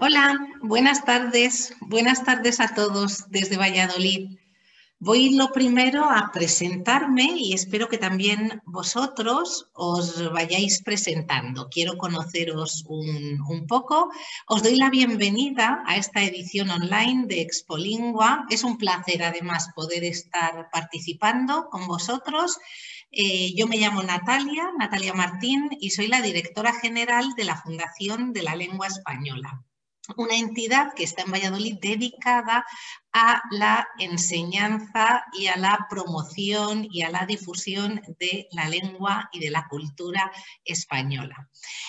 Hola, buenas tardes. Buenas tardes a todos desde Valladolid. Voy lo primero a presentarme y espero que también vosotros os vayáis presentando. Quiero conoceros un, poco. Os doy la bienvenida a esta edición online de Expolingua. Es un placer además poder estar participando con vosotros. Eh, yo me llamo Natalia, Natalia Martín, y soy la directora general de la Fundación de la Lengua Española una entidad que está en Valladolid dedicada a la enseñanza y a la promoción y a la difusión de la lengua y de la cultura española.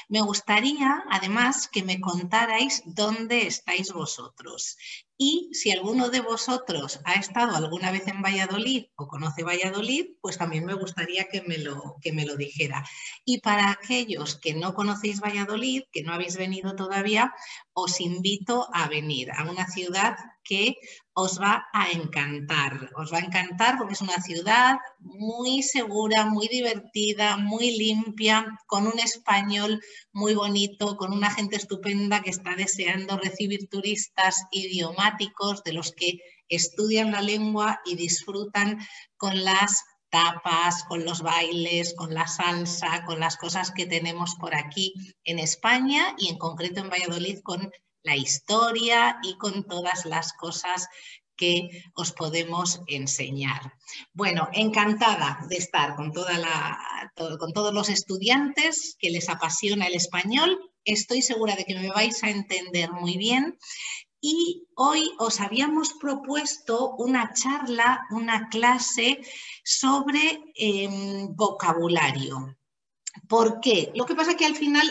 Me gustaría, además, que me contarais dónde estáis vosotros y si alguno de vosotros ha estado alguna vez en Valladolid o conoce Valladolid, pues también me gustaría que me lo, que me lo dijera. Y para aquellos que no conocéis Valladolid, que no habéis venido todavía, os invito a venir a una ciudad que os va a encantar. Os va a encantar porque es una ciudad muy segura, muy divertida, muy limpia, con un español muy bonito, con una gente estupenda que está deseando recibir turistas idiomáticos de los que estudian la lengua y disfrutan con las tapas, con los bailes, con la salsa, con las cosas que tenemos por aquí en España y en concreto en Valladolid con la historia y con todas las cosas que os podemos enseñar. Bueno, encantada de estar con, todos los estudiantes que les apasiona el español. Estoy segura de que me vais a entender muy bien. Y hoy os habíamos propuesto una charla, una clase sobre em, vocabulario. ¿Por qué? Lo que pasa es que al final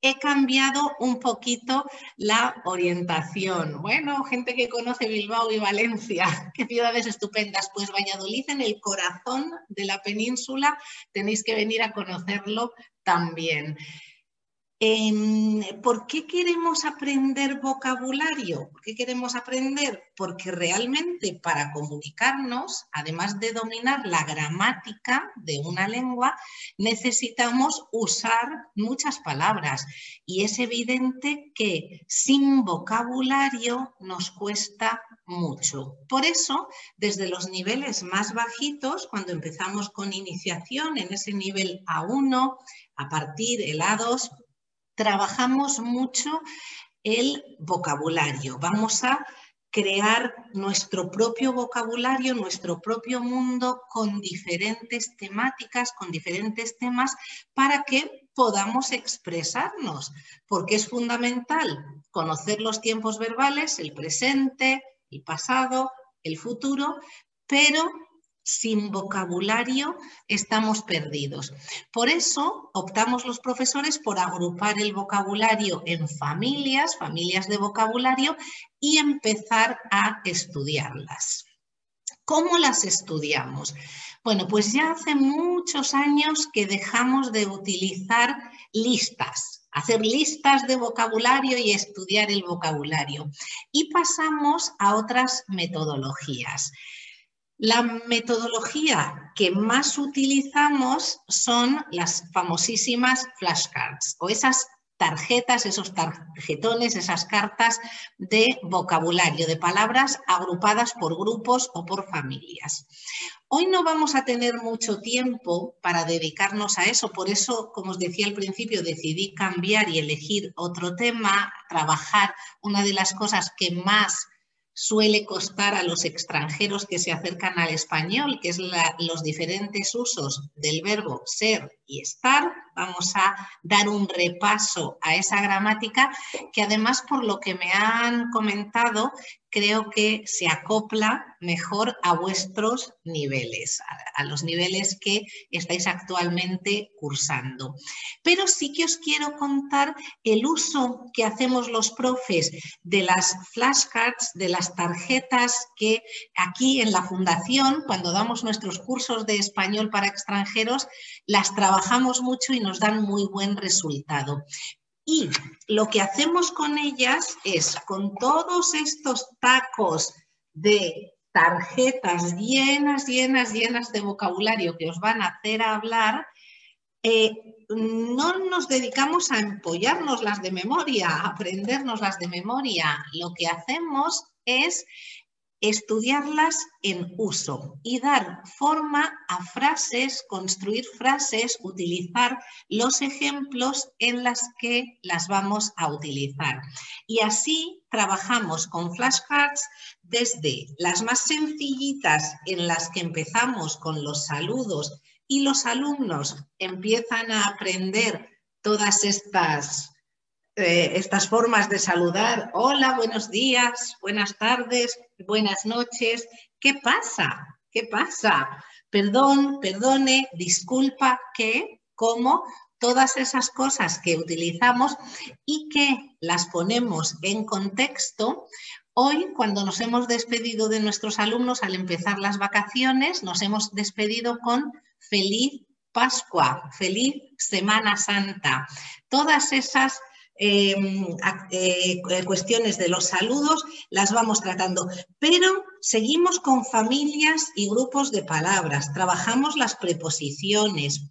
he cambiado un poquito la orientación. Bueno, gente que conoce Bilbao y Valencia, qué ciudades estupendas. Pues Valladolid en el corazón de la península, tenéis que venir a conocerlo también. ¿Por qué queremos aprender vocabulario? ¿Por qué queremos aprender? Porque realmente para comunicarnos, además de dominar la gramática de una lengua, necesitamos usar muchas palabras. Y es evidente que sin vocabulario nos cuesta mucho. Por eso, desde los niveles más bajitos, cuando empezamos con iniciación en ese nivel A1, a partir del A2, trabajamos mucho el vocabulario. Vamos a crear nuestro propio vocabulario, nuestro propio mundo con diferentes temáticas, con diferentes temas, para que podamos expresarnos, porque es fundamental conocer los tiempos verbales, el presente, el pasado, el futuro, pero sin vocabulario estamos perdidos. Por eso optamos los profesores por agrupar el vocabulario en familias, familias de vocabulario, y empezar a estudiarlas. ¿Cómo las estudiamos? Bueno, pues ya hace muchos años que dejamos de utilizar listas, hacer listas de vocabulario y estudiar el vocabulario. Y pasamos a otras metodologías. La metodología que más utilizamos son las famosísimas flashcards o esas tarjetas, esos tarjetones, esas cartas de vocabulario, de palabras agrupadas por grupos o por familias. Hoy no vamos a tener mucho tiempo para dedicarnos a eso, por eso, como os decía al principio, decidí cambiar y elegir otro tema, trabajar una de las cosas que más suele costar a los extranjeros que se acercan al español, que es los diferentes usos del verbo ser y estar. Vamos a dar un repaso a esa gramática que además por lo que me han comentado creo que se acopla mejor a vuestros niveles, a, los niveles que estáis actualmente cursando. Pero sí que os quiero contar el uso que hacemos los profes de las flashcards, de las tarjetas que aquí en la fundación, cuando damos nuestros cursos de español para extranjeros, las trabajamos mucho y nos dan muy buen resultado. Y lo que hacemos con ellas es, con todos estos tacos de tarjetas llenas, llenas, llenas de vocabulario que os van a hacer hablar, Eh, no nos dedicamos a empollarnos las de memoria, a aprendernos las de memoria. Lo que hacemos es estudiarlas en uso y dar forma a frases, construir frases, utilizar los ejemplos en las que las vamos a utilizar. Y así trabajamos con flashcards desde las más sencillitas en las que empezamos con los saludos y los alumnos empiezan a aprender todas estas eh, estas formas de saludar. Hola, buenos días, buenas tardes, buenas noches. ¿Qué pasa? ¿Qué pasa? Perdón, perdone, disculpa, ¿qué? ¿Cómo? Todas esas cosas que utilizamos y que las ponemos en contexto. Hoy, cuando nos hemos despedido de nuestros alumnos al empezar las vacaciones, nos hemos despedido con feliz Pascua, feliz Semana Santa. Todas esas Em, eh, cuestiones de los saludos, las vamos tratando, pero seguimos con familias y grupos de palabras, trabajamos las preposiciones,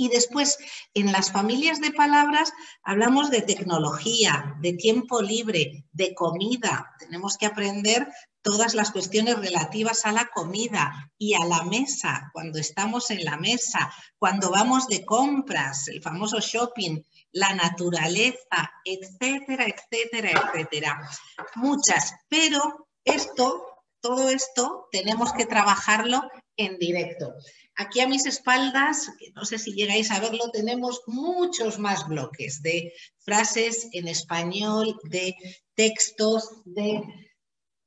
y después, en las familias de palabras, hablamos de tecnología, de tiempo libre, de comida. Tenemos que aprender todas las cuestiones relativas a la comida y a la mesa, cuando estamos en la mesa, cuando vamos de compras, el famoso shopping, la naturaleza, etcétera, etcétera, etcétera. Muchas, pero esto, todo esto, tenemos que trabajarlo en directo. Aquí a mis espaldas, no sé si llegáis a verlo, tenemos muchos más bloques de frases en español, de textos, de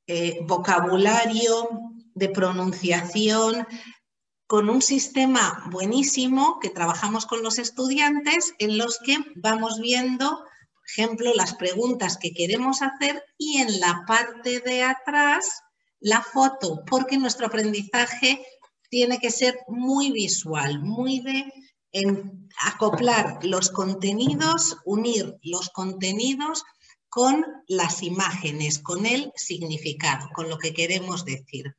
eh, vocabulario, de pronunciación, con un sistema buenísimo que trabajamos con los estudiantes en los que vamos viendo, por ejemplo, las preguntas que queremos hacer y en la parte de atrás la foto, porque nuestro aprendizaje tiene que ser muy visual, muy de acoplar los contenidos, unir los contenidos con las imágenes, con el significado, con lo que queremos decir.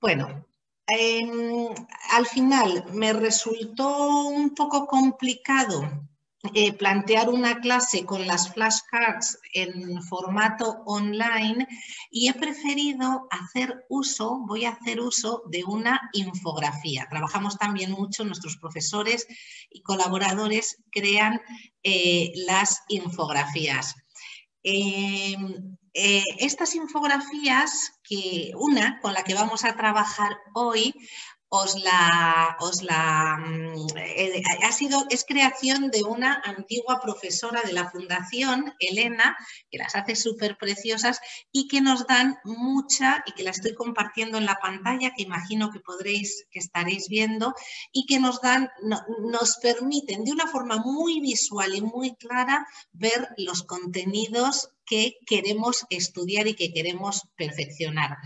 Bueno, Em, al final me resultó un poco complicado eh, plantear una clase con las flashcards en formato online y he preferido hacer uso, voy a hacer uso de una infografía. Trabajamos también mucho, nuestros profesores y colaboradores crean eh, las infografías. Em, eh, estas infografías, que una con la que vamos a trabajar hoy, os la, os la mm, eh, ha sido, es creación de una antigua profesora de la Fundación, Elena, que las hace súper preciosas y que nos dan mucha, y que la estoy compartiendo en la pantalla, que imagino que podréis, que estaréis viendo, y que nos dan, nos permiten de una forma muy visual y muy clara ver los contenidos que queremos estudiar y que queremos perfeccionar.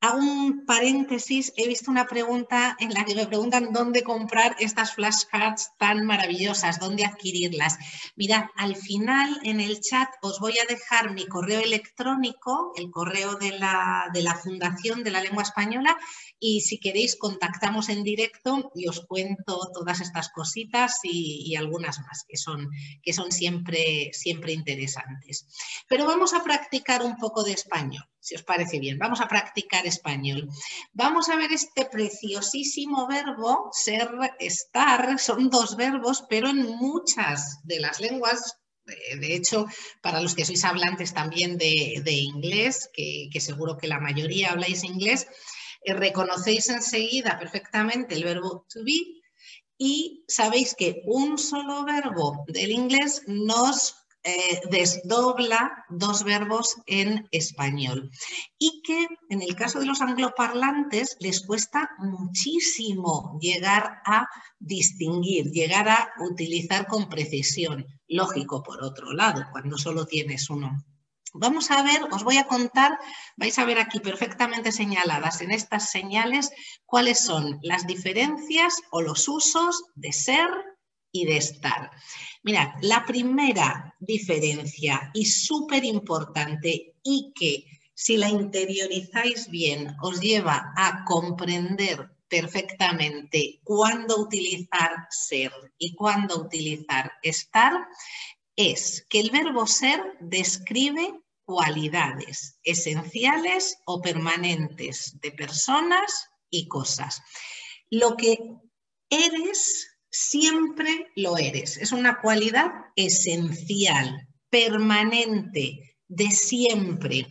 Hago un paréntesis, he visto una pregunta en la que me preguntan dónde comprar estas flashcards tan maravillosas, dónde adquirirlas. Mirad, al final en el chat os voy a dejar mi correo electrónico, el correo de la, de la Fundación de la Lengua Española, y si queréis contactamos en directo y os cuento todas estas cositas y, algunas más que son, que son siempre, siempre interesantes. Pero vamos a practicar un poco de español, si os parece bien. Vamos a practicar español. Vamos a ver este preciosísimo verbo, ser, estar, son dos verbos, pero en muchas de las lenguas de hecho, para los que sois hablantes también de, inglés, que, que, seguro que la mayoría habláis inglés, eh, reconocéis enseguida perfectamente el verbo to be y sabéis que un solo verbo del inglés nos eh, desdobla dos verbos en español y que en el caso de los angloparlantes les cuesta muchísimo llegar a distinguir, llegar a utilizar con precisión. Lógico, por otro lado, cuando solo tienes uno. Vamos a ver, os voy a contar, vais a ver aquí perfectamente señaladas en estas señales cuáles son las diferencias o los usos de ser y de estar. Mirad, la primera diferencia y súper importante y que si la interiorizáis bien os lleva a comprender perfectamente cuándo utilizar ser y cuándo utilizar estar es que el verbo ser describe cualidades esenciales o permanentes de personas y cosas. Lo que eres, siempre lo eres. Es una cualidad esencial, permanente, de siempre.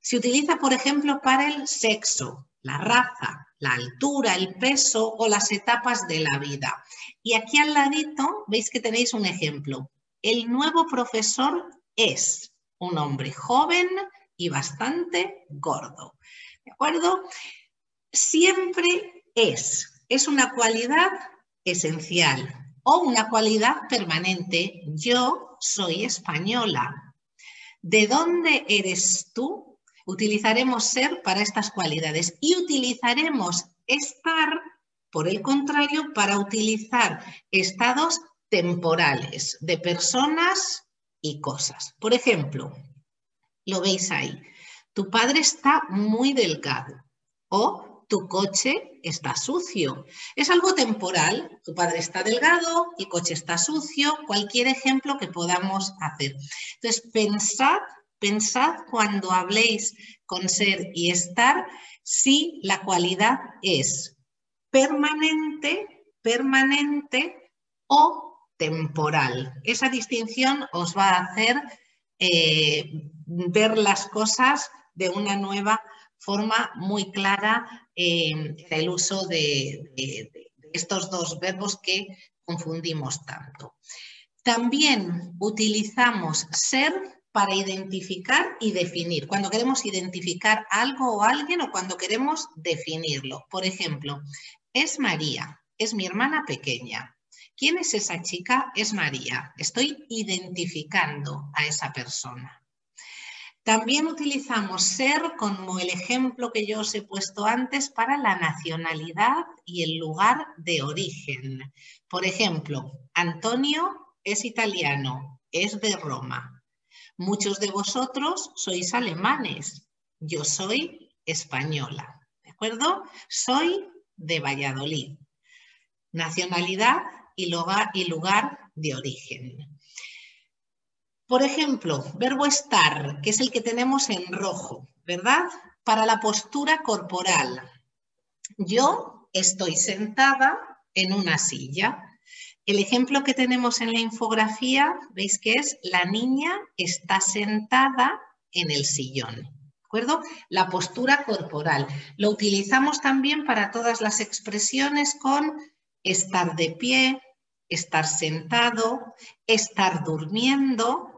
Se utiliza, por ejemplo, para el sexo, la raza, la altura, el peso o las etapas de la vida. Y aquí al ladito veis que tenéis un ejemplo. El nuevo profesor es un hombre joven y bastante gordo. ¿De acuerdo? Siempre es. Es una cualidad esencial o una cualidad permanente. Yo soy española. ¿De dónde eres tú? Utilizaremos ser para estas cualidades y utilizaremos estar, por el contrario, para utilizar estados temporales de personas y cosas. Por ejemplo, lo veis ahí, tu padre está muy delgado o tu coche está sucio. Es algo temporal, tu padre está delgado y coche está sucio, cualquier ejemplo que podamos hacer. Entonces, pensad, pensad cuando habléis con ser y estar si la cualidad es permanente, permanente o temporal. Esa distinción os va a hacer eh, ver las cosas de una nueva forma muy clara en el uso de, de estos dos verbos que confundimos tanto. También utilizamos ser para identificar y definir, cuando queremos identificar algo o alguien o cuando queremos definirlo. Por ejemplo, es María, es mi hermana pequeña. ¿Quién es esa chica? Es María. Estoy identificando a esa persona. También utilizamos ser como el ejemplo que yo os he puesto antes para la nacionalidad y el lugar de origen. Por ejemplo, Antonio es italiano, es de Roma. Muchos de vosotros sois alemanes, yo soy española, ¿de acuerdo? Soy de Valladolid. Nacionalidad y lugar, de origen. Por ejemplo, verbo estar, que es el que tenemos en rojo, ¿verdad? Para la postura corporal. Yo estoy sentada en una silla. El ejemplo que tenemos en la infografía, veis que es la niña está sentada en el sillón. ¿De acuerdo? La postura corporal. Lo utilizamos también para todas las expresiones con estar de pie, estar sentado, estar durmiendo,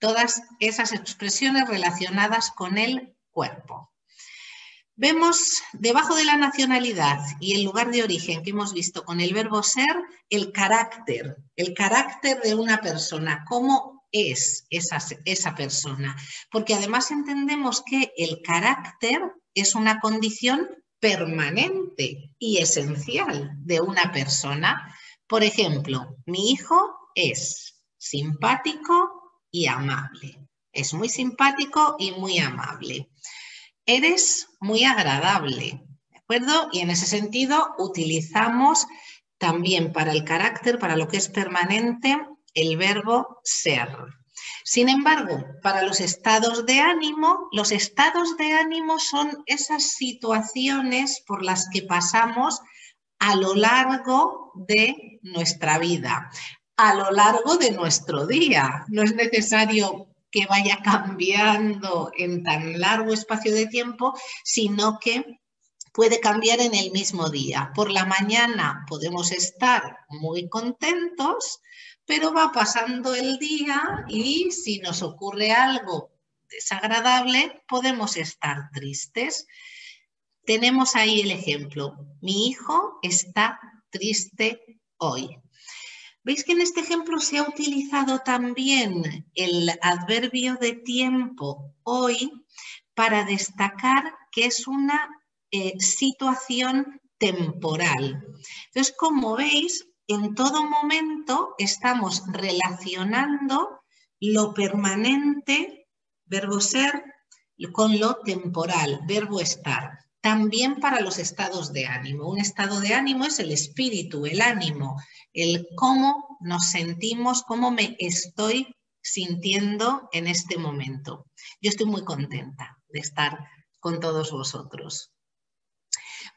todas esas expresiones relacionadas con el cuerpo. Vemos debajo de la nacionalidad y el lugar de origen que hemos visto con el verbo ser, el carácter, el carácter de una persona, cómo es esa, esa persona. Porque además entendemos que el carácter es una condición permanente y esencial de una persona por ejemplo, mi hijo es simpático y amable. Es muy simpático y muy amable. Eres muy agradable, ¿de acuerdo? Y en ese sentido utilizamos también para el carácter, para lo que es permanente, el verbo ser. Sin embargo, para los estados de ánimo, los estados de ánimo son esas situaciones por las que pasamos a lo largo de nuestra vida, a lo largo de nuestro día. No es necesario que vaya cambiando en tan largo espacio de tiempo, sino que puede cambiar en el mismo día. Por la mañana podemos estar muy contentos, pero va pasando el día y si nos ocurre algo desagradable, podemos estar tristes. Tenemos ahí el ejemplo. Mi hijo está triste hoy. ¿Veis que en este ejemplo se ha utilizado también el adverbio de tiempo hoy para destacar que es una eh, situación temporal? Entonces, como veis, en todo momento estamos relacionando lo permanente, verbo ser, con lo temporal, verbo estar. También para los estados de ánimo. Un estado de ánimo es el espíritu, el ánimo, el cómo nos sentimos, cómo me estoy sintiendo en este momento. Yo estoy muy contenta de estar con todos vosotros.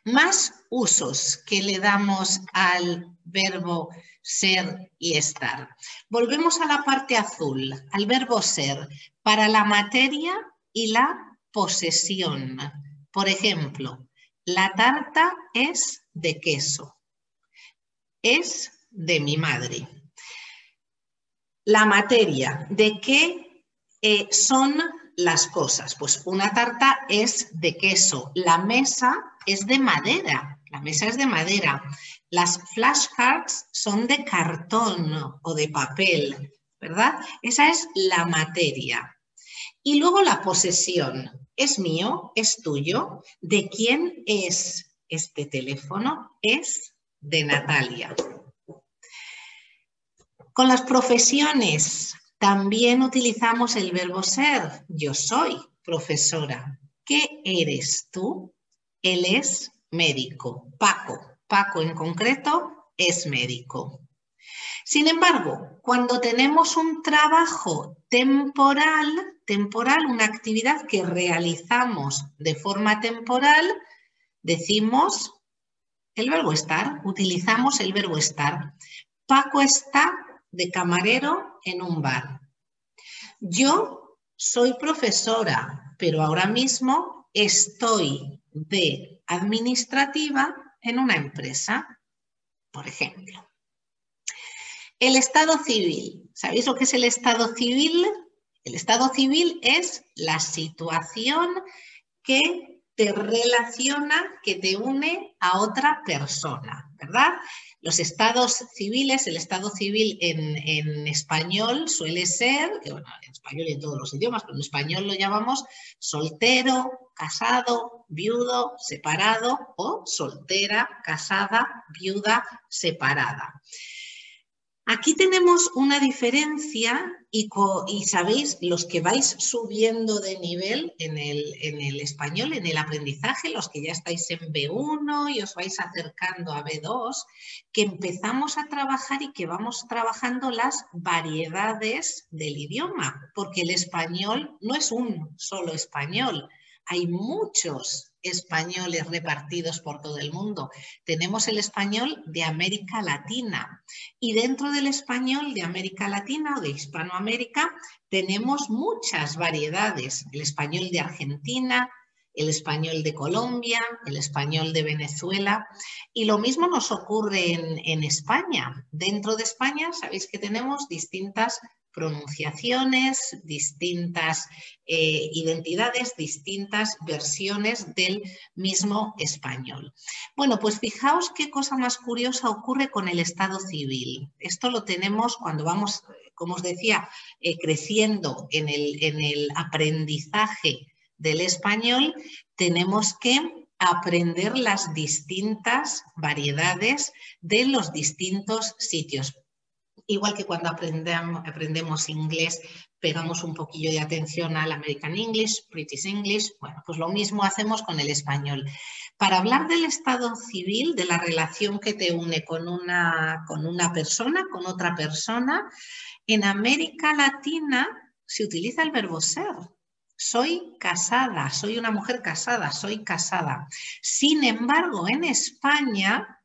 Más usos que le damos al verbo ser y estar. Volvemos a la parte azul, al verbo ser, para la materia y la posesión. Por ejemplo, la tarta es de queso. Es de mi madre. La materia, ¿de qué eh, son las cosas? Pues una tarta es de queso, la mesa es de madera, la mesa es de madera, las flashcards son de cartón o de papel, ¿verdad? Esa es la materia. Y luego la posesión. ¿Es mío? ¿Es tuyo? ¿De quién es este teléfono? Es de Natalia. Con las profesiones también utilizamos el verbo ser. Yo soy profesora. ¿Qué eres tú? Él es médico. Paco. Paco en concreto es médico. Sin embargo, cuando tenemos un trabajo temporal, temporal, una actividad que realizamos de forma temporal, decimos el verbo estar, utilizamos el verbo estar. Paco está de camarero en un bar. Yo soy profesora, pero ahora mismo estoy de administrativa en una empresa, por ejemplo. El Estado civil. ¿Sabéis lo que es el Estado civil? El Estado civil es la situación que te relaciona, que te une a otra persona, ¿verdad? Los estados civiles, el estado civil en, español suele ser, bueno, en español y en todos los idiomas, pero en español lo llamamos soltero, casado, viudo, separado o soltera, casada, viuda, separada. Aquí tenemos una diferencia y, sabéis, los que vais subiendo de nivel en el, en el, español, en el aprendizaje, los que ya estáis en B1 y os vais acercando a B2, que empezamos a trabajar y que vamos trabajando las variedades del idioma, porque el español no es un solo español, hay muchos españoles repartidos por todo el mundo. Tenemos el español de América Latina y dentro del español de América Latina o de Hispanoamérica tenemos muchas variedades. El español de Argentina, el español de Colombia, el español de Venezuela y lo mismo nos ocurre en, España. Dentro de España sabéis que tenemos distintas pronunciaciones, distintas eh, identidades, distintas versiones del mismo español. Bueno, pues fijaos qué cosa más curiosa ocurre con el Estado civil. Esto lo tenemos cuando vamos, como os decía, eh, creciendo en el, en el aprendizaje del español, tenemos que aprender las distintas variedades de los distintos sitios igual que cuando aprendemos, inglés, pegamos un poquillo de atención al American English, British English, bueno, pues lo mismo hacemos con el español. Para hablar del estado civil, de la relación que te une con una, con una persona, con otra persona, en América Latina se utiliza el verbo ser. Soy casada, soy una mujer casada, soy casada. Sin embargo, en España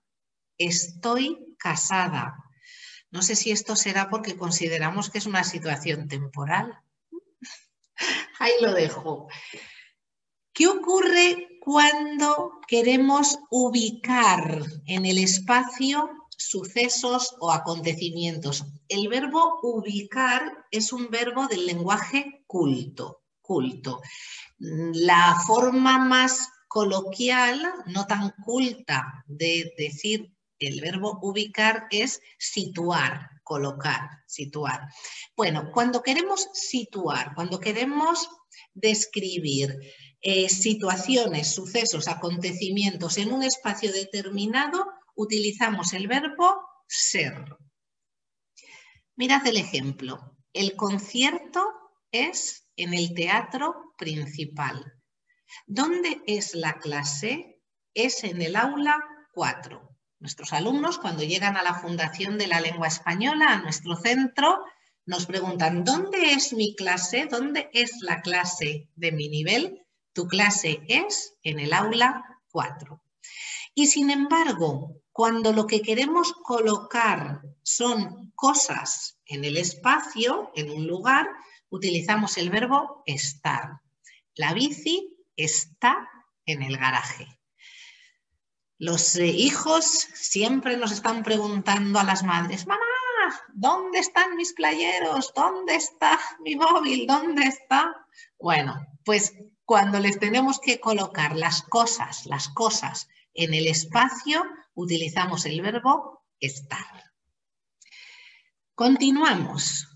estoy casada, no sé si esto será porque consideramos que es una situación temporal. Ahí lo dejo. ¿Qué ocurre cuando queremos ubicar en el espacio sucesos o acontecimientos? El verbo ubicar es un verbo del lenguaje culto, culto. La forma más coloquial, no tan culta, de decir el verbo ubicar es situar, colocar, situar. Bueno, cuando queremos situar, cuando queremos describir eh, situaciones, sucesos, acontecimientos en un espacio determinado, utilizamos el verbo ser. Mirad el ejemplo. El concierto es en el teatro principal. ¿Dónde es la clase? Es en el aula 4. Nuestros alumnos, cuando llegan a la Fundación de la Lengua Española, a nuestro centro, nos preguntan, ¿dónde es mi clase? ¿Dónde es la clase de mi nivel? Tu clase es en el aula 4. Y sin embargo, cuando lo que queremos colocar son cosas en el espacio, en un lugar, utilizamos el verbo estar. La bici está en el garaje. Los eh, hijos siempre nos están preguntando a las madres, mamá, ¿dónde están mis playeros? ¿Dónde está mi móvil? ¿Dónde está? Bueno, pues cuando les tenemos que colocar las cosas, las cosas en el espacio, utilizamos el verbo estar. Continuamos.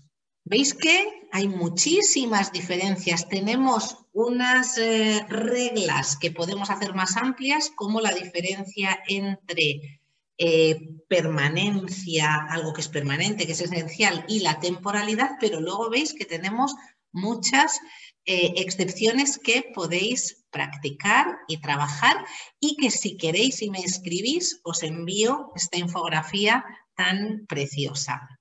¿Veis que hay muchísimas diferencias? Tenemos unas eh, reglas que podemos hacer más amplias, como la diferencia entre eh, permanencia, algo que es permanente, que es esencial, y la temporalidad, pero luego veis que tenemos muchas eh, excepciones que podéis practicar y trabajar y que si queréis y me escribís, os envío esta infografía tan preciosa.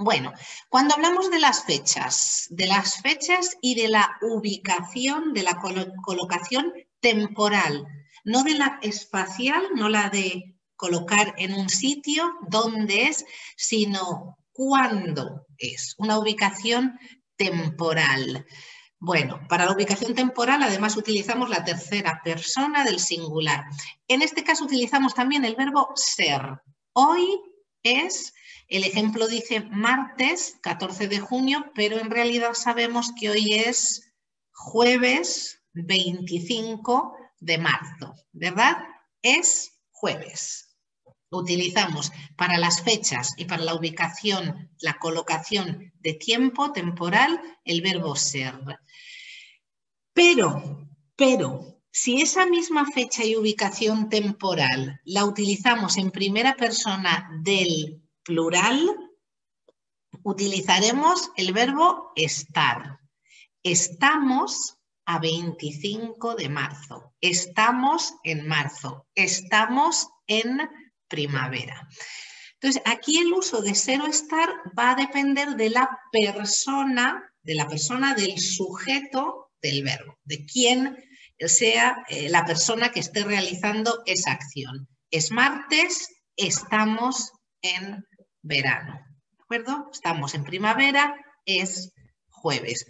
Bueno, cuando hablamos de las fechas, de las fechas y de la ubicación, de la colocación temporal, no de la espacial, no la de colocar en un sitio donde es, sino cuándo es, una ubicación temporal. Bueno, para la ubicación temporal además utilizamos la tercera persona del singular. En este caso utilizamos también el verbo ser. Hoy es el ejemplo dice martes 14 de junio, pero en realidad sabemos que hoy es jueves 25 de marzo, ¿verdad? Es jueves. Utilizamos para las fechas y para la ubicación, la colocación de tiempo temporal, el verbo ser. Pero, pero, si esa misma fecha y ubicación temporal la utilizamos en primera persona del plural, utilizaremos el verbo estar. Estamos a 25 de marzo. Estamos en marzo. Estamos en primavera. Entonces, aquí el uso de ser o estar va a depender de la persona, de la persona del sujeto del verbo, de quién sea eh, la persona que esté realizando esa acción. Es martes, estamos en verano. ¿De acuerdo? Estamos en primavera, es jueves.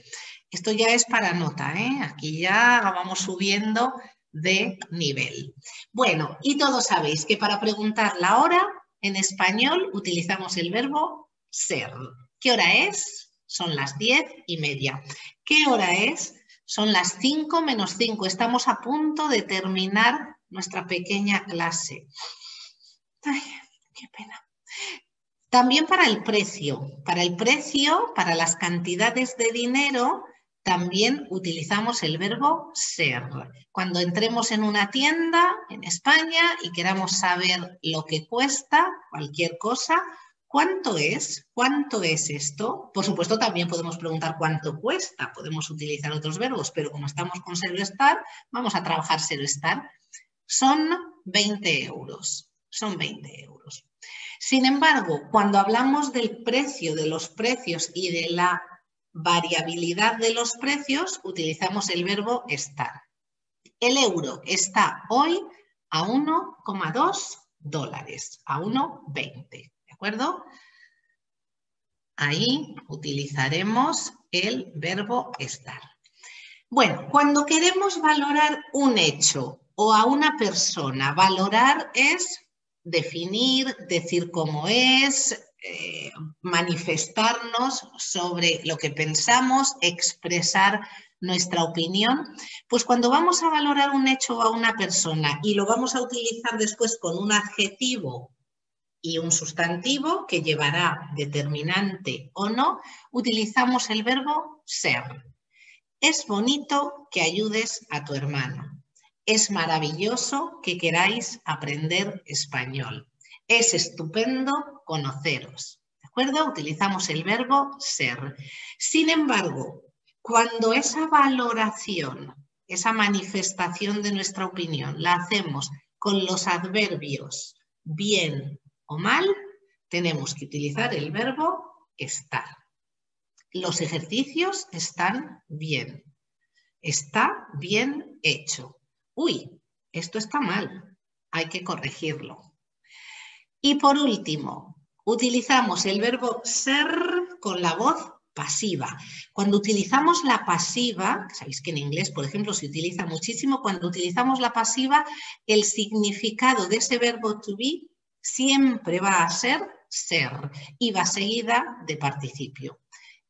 Esto ya es para nota, ¿eh? Aquí ya vamos subiendo de nivel. Bueno, y todos sabéis que para preguntar la hora en español utilizamos el verbo ser. ¿Qué hora es? Son las diez y media. ¿Qué hora es? Son las cinco menos cinco. Estamos a punto de terminar nuestra pequeña clase. Ay, qué pena. También para el precio. Para el precio, para las cantidades de dinero, también utilizamos el verbo ser. Cuando entremos en una tienda en España y queramos saber lo que cuesta cualquier cosa, ¿cuánto es? ¿Cuánto es esto? Por supuesto, también podemos preguntar cuánto cuesta. Podemos utilizar otros verbos, pero como estamos con ser estar, vamos a trabajar ser estar. Son 20 euros. Son 20 euros. Sin embargo, cuando hablamos del precio, de los precios y de la variabilidad de los precios, utilizamos el verbo estar. El euro está hoy a 1,2 dólares, a 1,20, ¿de acuerdo? Ahí utilizaremos el verbo estar. Bueno, cuando queremos valorar un hecho o a una persona, valorar es definir, decir cómo es, eh, manifestarnos sobre lo que pensamos, expresar nuestra opinión, pues cuando vamos a valorar un hecho a una persona y lo vamos a utilizar después con un adjetivo y un sustantivo que llevará determinante o no, utilizamos el verbo ser. Es bonito que ayudes a tu hermano. Es maravilloso que queráis aprender español. Es estupendo conoceros. ¿De acuerdo? Utilizamos el verbo ser. Sin embargo, cuando esa valoración esa manifestación de nuestra opinión, la hacemos con los adverbios bien o mal, tenemos que utilizar el verbo estar. Los ejercicios están bien. Está bien hecho. Uy, esto está mal. Hay que corregirlo. Y por último, utilizamos el verbo ser con la voz pasiva. Cuando utilizamos la pasiva, sabéis que en inglés, por ejemplo, se utiliza muchísimo, cuando utilizamos la pasiva, el significado de ese verbo to be siempre va a ser ser y va seguida de participio.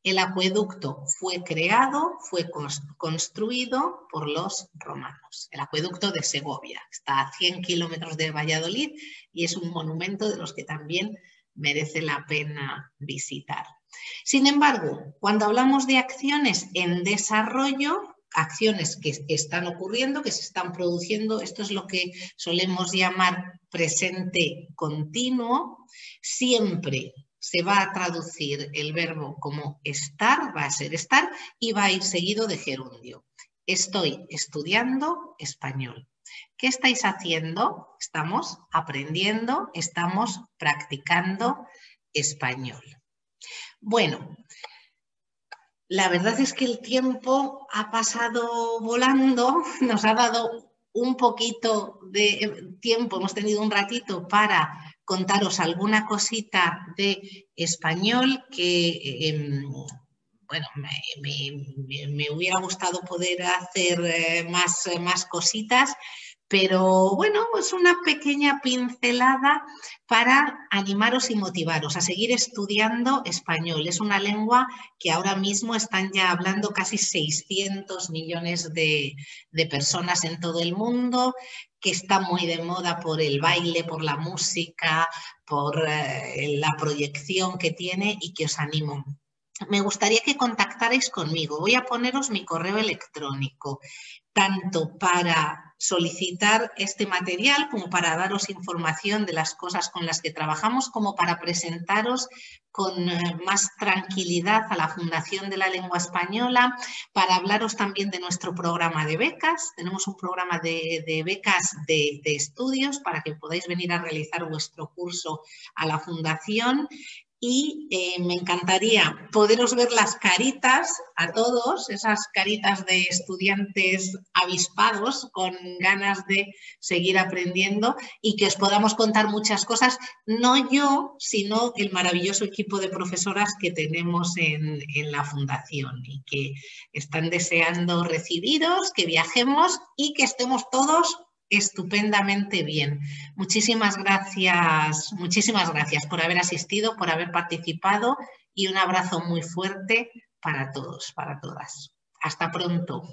El acueducto fue creado, fue construido por los romanos. El acueducto de Segovia está a 100 kilómetros de Valladolid y es un monumento de los que también merece la pena visitar. Sin embargo, cuando hablamos de acciones en desarrollo, acciones que están ocurriendo, que se están produciendo, esto es lo que solemos llamar presente continuo, siempre se va a traducir el verbo como estar, va a ser estar y va a ir seguido de gerundio. Estoy estudiando español. ¿Qué estáis haciendo? Estamos aprendiendo, estamos practicando español. Bueno, la verdad es que el tiempo ha pasado volando, nos ha dado un poquito de tiempo, hemos tenido un ratito para contaros alguna cosita de español que, em, bueno, me, hubiera gustado poder hacer eh, más, más cositas, pero bueno, es una pequeña pincelada para animaros y motivaros a seguir estudiando español. Es una lengua que ahora mismo están ya hablando casi 600 millones de, personas en todo el mundo, que está muy de moda por el baile, por la música, por eh, la proyección que tiene y que os animo me gustaría que contactarais conmigo. Voy a poneros mi correo electrónico, tanto para solicitar este material como para daros información de las cosas con las que trabajamos, como para presentaros con eh, más tranquilidad a la Fundación de la Lengua Española, para hablaros también de nuestro programa de becas. Tenemos un programa de, becas de, de estudios para que podáis venir a realizar vuestro curso a la Fundación y eh, me encantaría poderos ver las caritas a todos, esas caritas de estudiantes avispados con ganas de seguir aprendiendo y que os podamos contar muchas cosas, no yo, sino el maravilloso equipo de profesoras que tenemos en, en la fundación y que están deseando recibiros, que viajemos y que estemos todos estupendamente bien. Muchísimas gracias, muchísimas gracias por haber asistido, por haber participado y un abrazo muy fuerte para todos, para todas. Hasta pronto.